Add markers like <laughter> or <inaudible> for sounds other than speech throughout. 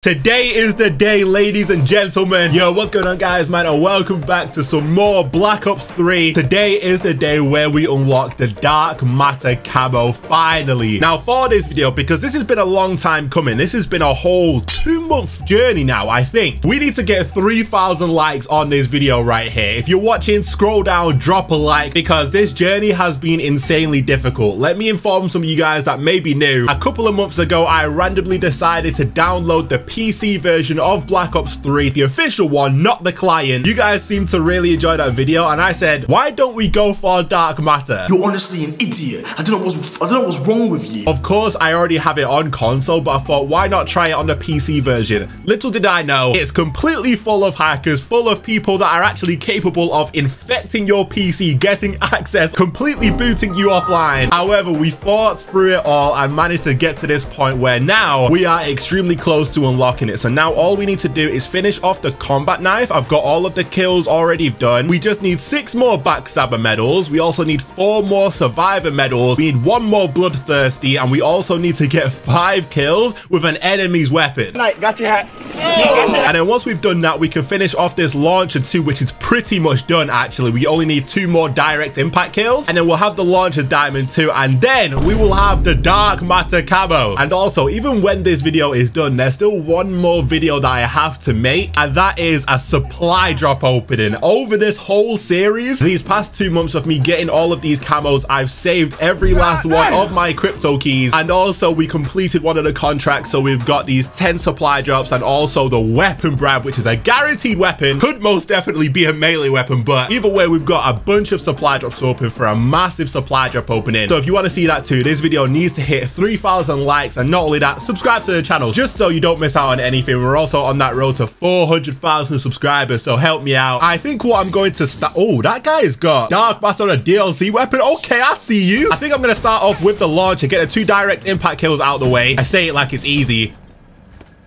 Today is the day, ladies and gentlemen. Yo, what's going on, guys, man? And welcome back to some more Black Ops 3. Today is the day where we unlock the Dark Matter camo, finally. Now, for this video, because this has been a long time coming, this has been a whole two-month journey now, I think. We need to get 3,000 likes on this video right here. If you're watching, scroll down, drop a like, because this journey has been insanely difficult. Let me inform some of you guys that may be new. A couple of months ago, I randomly decided to download the PC version of Black Ops 3, the official one, not the client. You guys seem to really enjoy that video, and I said, why don't we go for Dark Matter? You're honestly an idiot. I don't know what's I don't know what's wrong with you. Of course, I already have it on console, but I thought, why not try it on the PC version? Little did I know, it's completely full of hackers, full of people that are actually capable of infecting your PC, getting <laughs> access, completely booting you offline. However, we fought through it all and managed to get to this point where now we are extremely close to unlocking it. So now all we need to do is finish off the combat knife. I've got all of the kills already done. We just need six more backstabber medals. We also need four more survivor medals. We need one more bloodthirsty, and we also need to get five kills with an enemy's weapon. Night, got your hat. And then once we've done that, we can finish off this launcher too, which is pretty much done actually. We only need two more direct impact kills, and then we'll have the launcher diamond too, and then we will have the dark matter camo. And also, even when this video is done, there's still one more video that I have to make, and that is a supply drop opening. Over this whole series, these past two months of me getting all of these camos, I've saved every last one of my crypto keys, and also we completed one of the contracts, so we've got these 10 supply drops and also the weapon bribe, which is a guaranteed weapon, could most definitely be a melee weapon, but either way, we've got a bunch of supply drops open for a massive supply drop opening. So if you want to see that too, this video needs to hit 3,000 likes, and not only that, subscribe to the channel just so you don't miss out on anything. We're also on that road to 400,000 subscribers, so help me out. I think what I'm going to start... Oh, that guy's got Dark Matter a DLC weapon. Okay, I see you. I think I'm going to start off with the launcher, get the two direct impact kills out the way. I say it like it's easy.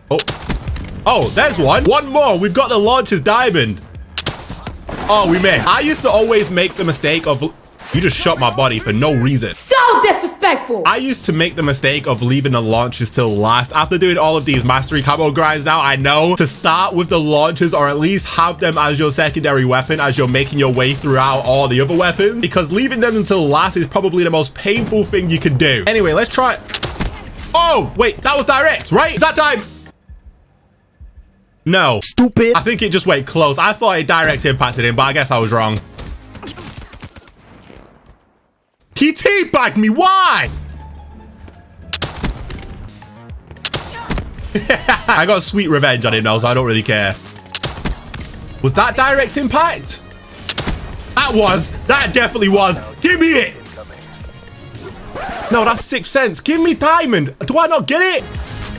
Oh. Oh, there's one. One more. We've got the launcher's diamond. Oh, we missed. I used to always make the mistake of... You just shot my body for no reason. So disrespectful! I used to make the mistake of leaving the launches till last. After doing all of these mastery camo grinds now, I know to start with the launches or at least have them as your secondary weapon as you're making your way throughout all the other weapons because leaving them until last is probably the most painful thing you can do. Anyway, let's try... Oh, wait, that was direct, right? Is that time? No. Stupid. I think it just went close. I thought it direct impacted him, but I guess I was wrong. He teabagged me. Why? <laughs> I got sweet revenge on him now, so I don't really care. Was that direct impact? That was. That definitely was. Give me it. No, that's six cents. Give me diamond. Do I not get it?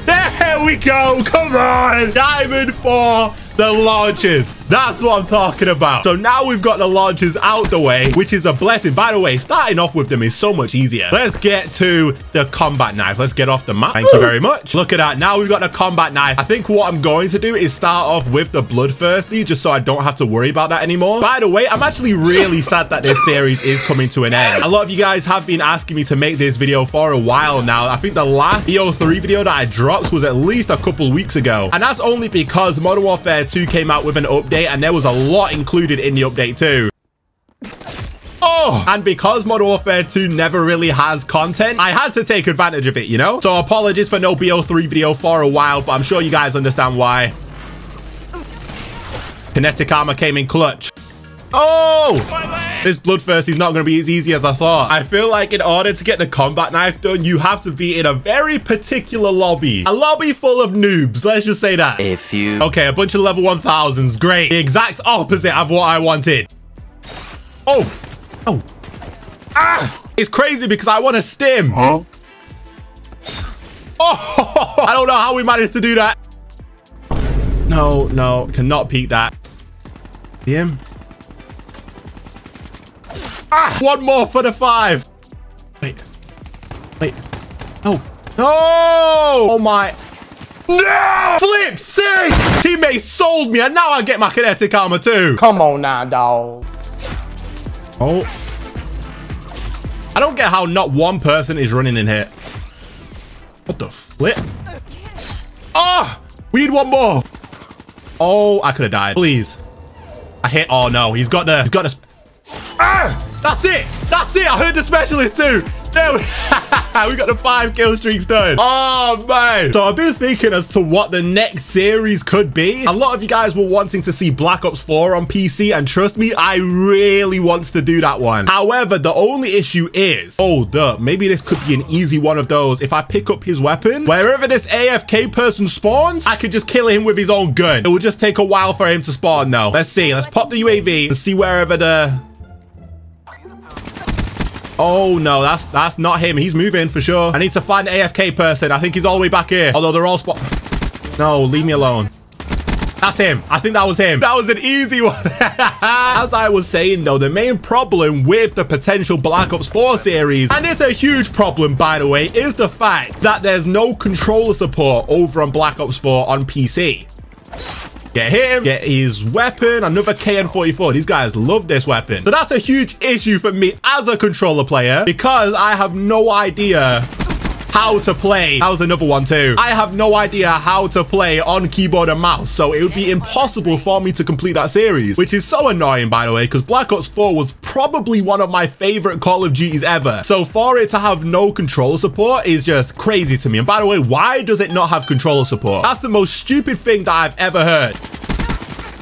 There we go. Come on. Diamond for the launches. That's what I'm talking about. So now we've got the launches out the way, which is a blessing. By the way, starting off with them is so much easier. Let's get to the combat knife. Let's get off the map. Thank you very much. Look at that. Now we've got the combat knife. I think what I'm going to do is start off with the bloodthirsty, just so I don't have to worry about that anymore. By the way, I'm actually really <laughs> sad that this series is coming to an end. A lot of you guys have been asking me to make this video for a while now. I think the last BO3 video that I dropped was at least a couple weeks ago. And that's only because Modern Warfare 2 came out with an update and there was a lot included in the update too. Oh, and because Modern Warfare 2 never really has content, I had to take advantage of it, you know? So apologies for no BO3 video for a while, but I'm sure you guys understand why. Kinetic armor came in clutch. Oh! <laughs> This bloodthirsty is not going to be as easy as I thought. I feel like in order to get the combat knife done, you have to be in a very particular lobby. A lobby full of noobs. Let's just say that. A few. Okay, a bunch of level 1000s. Great. The exact opposite of what I wanted. Oh. Oh. Ah! It's crazy because I want to stim. Huh? <laughs> Oh, <laughs> I don't know how we managed to do that. No, no, cannot peek that. Him. Ah, one more for the five. Wait, wait. No, no. Oh my. No! Flip, see? Teammate sold me and now I get my kinetic armor too. Come on now, dog. Oh. I don't get how not one person is running in here. What the flip? Oh! We need one more. Oh, I could have died. Please. I hit. Oh, no. He's got the... He's got the... Ah! That's it. That's it. I heard the specialist too. There we, go. <laughs> we got the five kill streaks done. Oh, man. So I've been thinking as to what the next series could be. A lot of you guys were wanting to see Black Ops 4 on PC. And trust me, I really want to do that one. However, the only issue is, oh, hold up, maybe this could be an easy one of those. If I pick up his weapon, wherever this AFK person spawns, I could just kill him with his own gun. It will just take a while for him to spawn though. Let's see. Let's pop the UAV and see wherever the Oh, no, that's that's not him. He's moving for sure. I need to find the AFK person. I think he's all the way back here. Although they're all spot. No, leave me alone. That's him. I think that was him. That was an easy <laughs> one. As I was saying, though, the main problem with the potential Black Ops 4 series, and it's a huge problem, by the way, is the fact that there's no controller support over on Black Ops 4 on PC. Get him, get his weapon, another KN44. These guys love this weapon. So that's a huge issue for me as a controller player because I have no idea how to play. That was another one too. I have no idea how to play on keyboard and mouse, so it would be impossible for me to complete that series, which is so annoying, by the way, because Black Ops 4 was probably one of my favorite Call of Duties ever. So for it to have no controller support is just crazy to me. And by the way, why does it not have controller support? That's the most stupid thing that I've ever heard.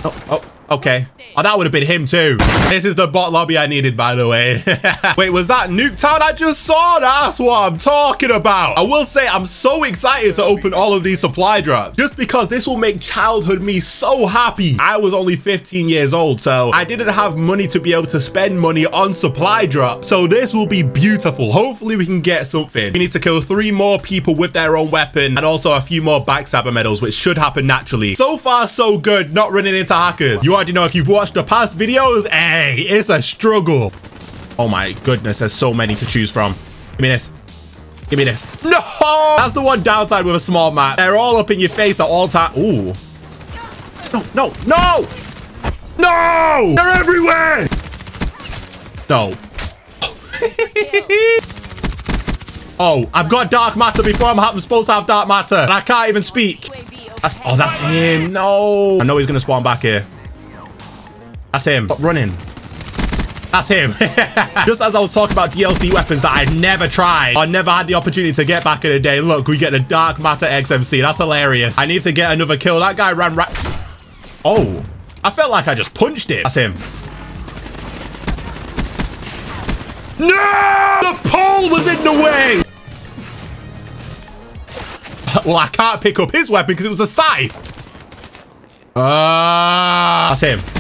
Oh, oh, okay. Oh, that would have been him too. This is the bot lobby I needed, by the way. <laughs> Wait, was that Nuketown I just saw? That's what I'm talking about. I will say I'm so excited to open all of these supply drops just because this will make childhood me so happy. I was only 15 years old, so I didn't have money to be able to spend money on supply drops. So this will be beautiful. Hopefully we can get something. We need to kill three more people with their own weapon and also a few more backstabber medals, which should happen naturally. So far, so good. Not running into hackers. You already know if you've watched watched the past videos, hey, it's a struggle. Oh my goodness, there's so many to choose from. Give me this. Give me this. No! That's the one downside with a small map. They're all up in your face at all time. Ooh. No, no, no! No! They're everywhere! No. <laughs> oh, I've got dark matter before I'm supposed to have dark matter. And I can't even speak. That's, oh, that's him. No. I know he's going to spawn back here. That's him. Stop running. That's him. <laughs> Just as I was talking about DLC weapons that I'd never tried or never had the opportunity to get back in the day. Look, we get the Dark Matter XMC. That's hilarious. I need to get another kill. That guy ran right... Oh. I felt like I just punched it. That's him. No! The pole was in the way! <laughs> well, I can't pick up his weapon because it was a scythe. Ah, uh, that's him.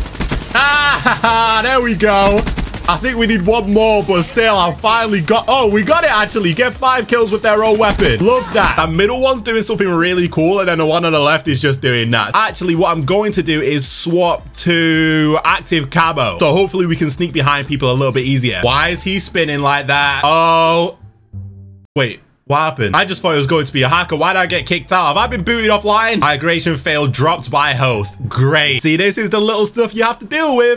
<laughs> There we go. I think we need one more, but still, I finally got... Oh, we got it, actually. Get five kills with their own weapon. Love that. The middle one's doing something really cool, and then the one on the left is just doing that. Actually, what I'm going to do is swap to active camo. So hopefully we can sneak behind people a little bit easier. Why is he spinning like that? Oh. Wait. What happened? I just thought it was going to be a hacker. Why did I get kicked out? Have I been booted offline? Migration failed dropped by host. Great. See, this is the little stuff you have to deal with.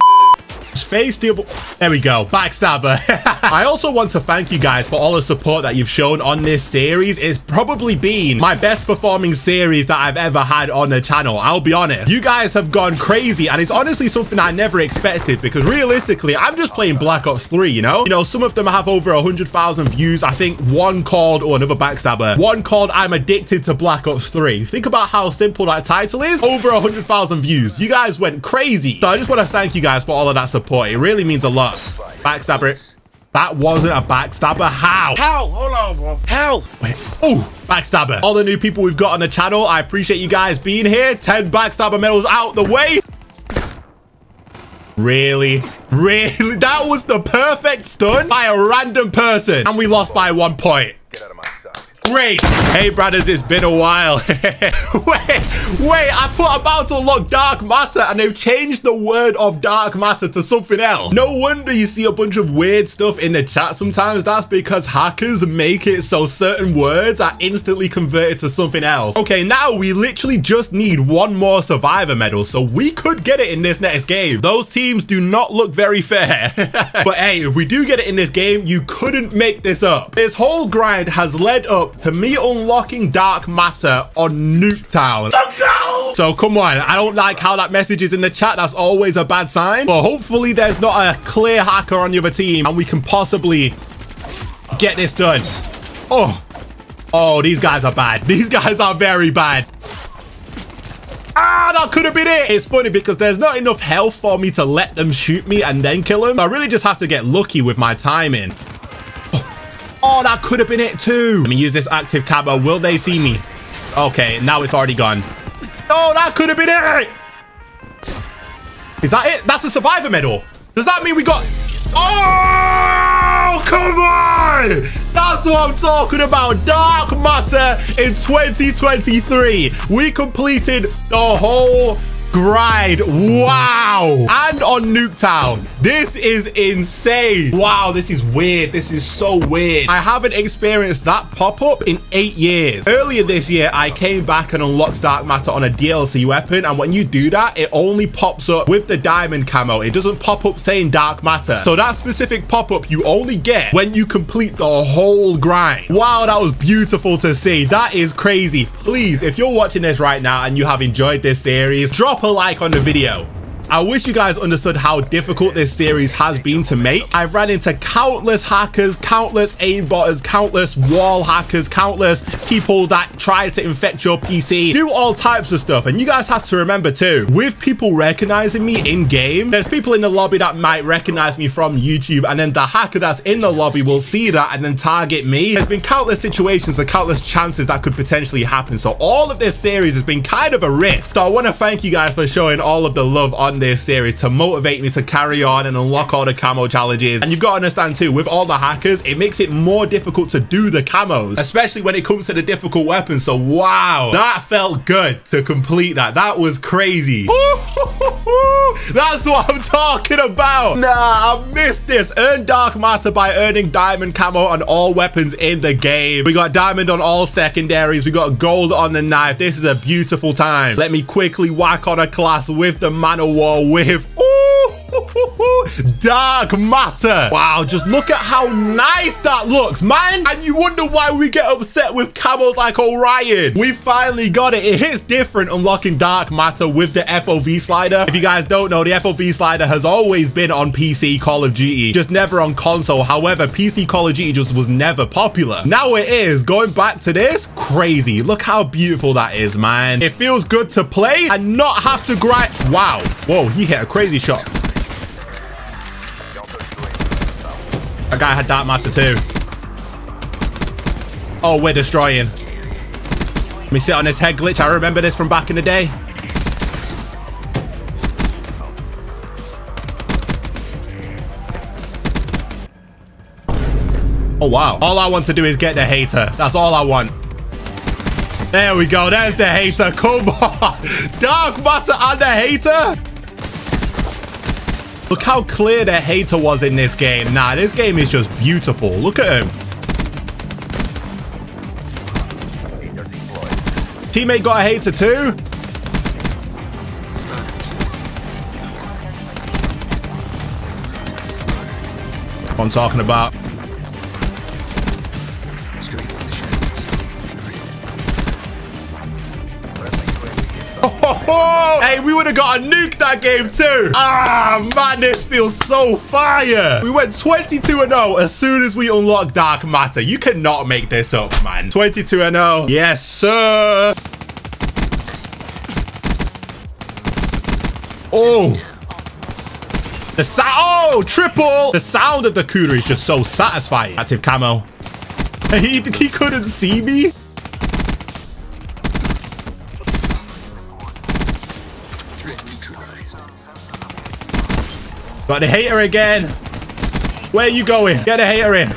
Face deal. There we go. Backstabber. <laughs> I also want to thank you guys for all the support that you've shown on this series. It's probably been my best performing series that I've ever had on the channel. I'll be honest. You guys have gone crazy and it's honestly something I never expected because realistically, I'm just playing Black Ops 3, you know? You know, some of them have over 100,000 views. I think one called, or oh, another backstabber, one called I'm Addicted to Black Ops 3. Think about how simple that title is. Over 100,000 views. You guys went crazy. So I just want to thank you guys for all of that support support. It really means a lot. Backstabber. That wasn't a backstabber. How? How? Hold on, bro. How? Wait. Oh, backstabber. All the new people we've got on the channel, I appreciate you guys being here. 10 backstabber medals out the way. Really? Really? <laughs> That was the perfect stun by a random person. And we lost by one point. Great. Hey, brothers, it's been a while. <laughs> wait, wait, I put about to unlock dark matter and they've changed the word of dark matter to something else. No wonder you see a bunch of weird stuff in the chat sometimes. That's because hackers make it so certain words are instantly converted to something else. Okay, now we literally just need one more survivor medal, so we could get it in this next game. Those teams do not look very fair. <laughs> but hey, if we do get it in this game, you couldn't make this up. This whole grind has led up to me unlocking dark matter on Nuketown. So come on. I don't like how that message is in the chat. That's always a bad sign. But hopefully there's not a clear hacker on the other team and we can possibly get this done. Oh. Oh, these guys are bad. <laughs> These guys are very bad. Ah, that could have been it. It's funny because there's not enough health for me to let them shoot me and then kill them. I really just have to get lucky with my timing. Oh, that could have been it too. Let me use this active camo. Will they see me? Okay, now it's already gone. Oh, that could have been it. Is that it? That's a survivor medal. Does that mean we got... Oh, come on! That's what I'm talking about. Dark Matter in 2023. We completed the whole grind. Wow. And on Nuketown. This is insane. Wow, this is weird. This is so weird. I haven't experienced that pop-up in eight years. Earlier this year, I came back and unlocked Dark Matter on a DLC weapon. And when you do that, it only pops up with the diamond camo. It doesn't pop up saying Dark Matter. So that specific pop-up you only get when you complete the whole grind. Wow, that was beautiful to see. That is crazy. Please, if you're watching this right now and you have enjoyed this series, drop a like on the video. I wish you guys understood how difficult this series has been to make. I've ran into countless hackers, countless aimbotters, countless wall hackers, countless people that try to infect your PC, do all types of stuff. And you guys have to remember too, with people recognizing me in game, there's people in the lobby that might recognize me from YouTube and then the hacker that's in the lobby will see that and then target me. There's been countless situations and countless chances that could potentially happen. So all of this series has been kind of a risk. So I want to thank you guys for showing all of the love on this series to motivate me to carry on and unlock all the camo challenges. And you've got to understand too, with all the hackers, it makes it more difficult to do the camos, especially when it comes to the difficult weapons. So wow, that felt good to complete that. That was crazy. <laughs> That's what I'm talking about. Nah, I missed this. Earn Dark Matter by earning diamond camo on all weapons in the game. We got diamond on all secondaries. We got gold on the knife. This is a beautiful time. Let me quickly whack on a class with the Man-O-War with Ooh, dark matter. Wow, just look at how nice that looks, man. And you wonder why we get upset with camos like Orion. We finally got it. It hits different unlocking dark matter with the FOV slider. If you guys don't know, the FOV slider has always been on PC Call of Duty, just never on console. However, PC Call of Duty just was never popular. Now it is. Going back to this, crazy. Look how beautiful that is, man. It feels good to play and not have to grind. Wow. Whoa, he hit a crazy shot. That guy had dark matter too. Oh, we're destroying. Let me sit on this head glitch. I remember this from back in the day. Oh, wow. All I want to do is get the HATR. That's all I want. There we go. There's the HATR. Come on. <laughs> Dark matter and the HATR. Look how clear the HATR was in this game. Nah, this game is just beautiful. Look at him. Teammate got a HATR too. I'm talking about. We would have got a nuke that game too. Ah, man, this feels so fire. We went 22 and 0 as soon as we unlocked Dark Matter. You cannot make this up, man. 22 and 0. Yes, sir. Oh. The sound, oh, triple. The sound of the Kuda is just so satisfying. Active camo. <laughs> He, he couldn't see me. Got the HATR again. Where are you going? Get a HATR in.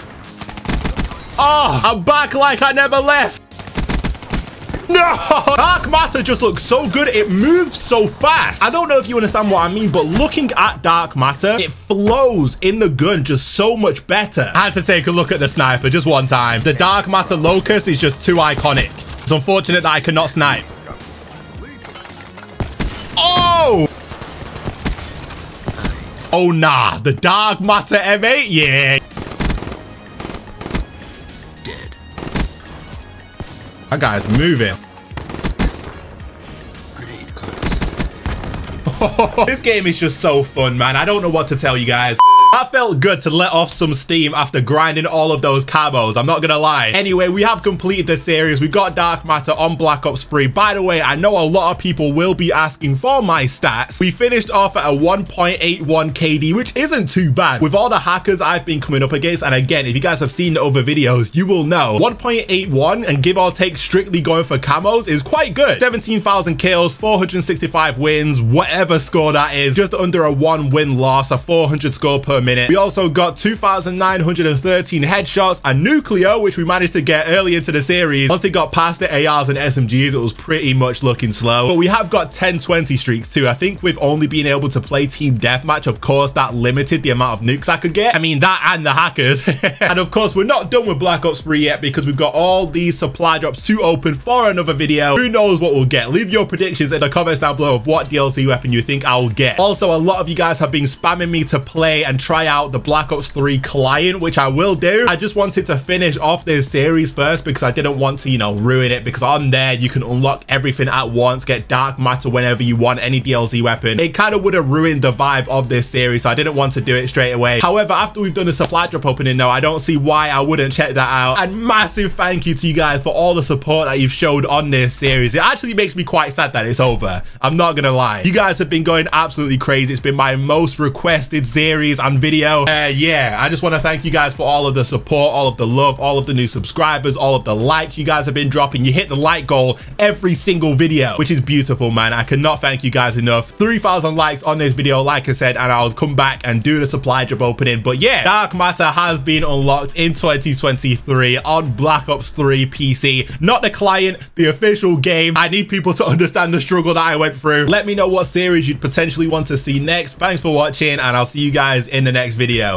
Oh, I'm back like I never left. No! Dark Matter just looks so good. It moves so fast. I don't know if you understand what I mean, but looking at Dark Matter, it flows in the gun just so much better. I had to take a look at the sniper just one time. The Dark Matter Locust is just too iconic. It's unfortunate that I cannot snipe. Oh! Oh, nah. The Dark Matter M8? Yeah. Dead. That guy's moving. <laughs> This game is just so fun, man. I don't know what to tell you guys. That felt good to let off some steam after grinding all of those camos. I'm not gonna lie. Anyway, we have completed the series. We got Dark Matter on Black Ops 3. By the way, I know a lot of people will be asking for my stats. We finished off at a 1.81 KD, which isn't too bad. With all the hackers I've been coming up against, and again, if you guys have seen the other videos, you will know 1.81 and give or take strictly going for camos is quite good. 17,000 kills, 465 wins, whatever score that is, just under a one win loss, a 400 score per minute. We also got 2,913 headshots, a nuclear, which we managed to get early into the series. Once they got past the ARs and SMGs, it was pretty much looking slow. But we have got 10-20 streaks too. I think with only being able to play team deathmatch, of course, that limited the amount of nukes I could get. I mean, that and the hackers. <laughs> and of course, we're not done with Black Ops 3 yet because we've got all these supply drops to open for another video. Who knows what we'll get? Leave your predictions in the comments down below of what DLC weapon you think I'll get. Also, a lot of you guys have been spamming me to play and try out the Black Ops 3 client, which I will do. I just wanted to finish off this series first because I didn't want to, you know, ruin it because on there you can unlock everything at once, get Dark Matter whenever you want, any DLC weapon. It kind of would have ruined the vibe of this series, so I didn't want to do it straight away. However, after we've done the supply drop opening though, I don't see why I wouldn't check that out. And massive thank you to you guys for all the support that you've showed on this series. It actually makes me quite sad that it's over. I'm not gonna lie. You guys have been going absolutely crazy. It's been my most requested series video. Uh, yeah, I just want to thank you guys for all of the support, all of the love, all of the new subscribers, all of the likes you guys have been dropping. You hit the like goal every single video, which is beautiful, man. I cannot thank you guys enough. 3,000 likes on this video, like I said, and I'll come back and do the supply drop opening. But yeah, Dark Matter has been unlocked in 2023 on Black Ops 3 PC. Not the client, the official game. I need people to understand the struggle that I went through. Let me know what series you'd potentially want to see next. Thanks for watching, and I'll see you guys in the next video.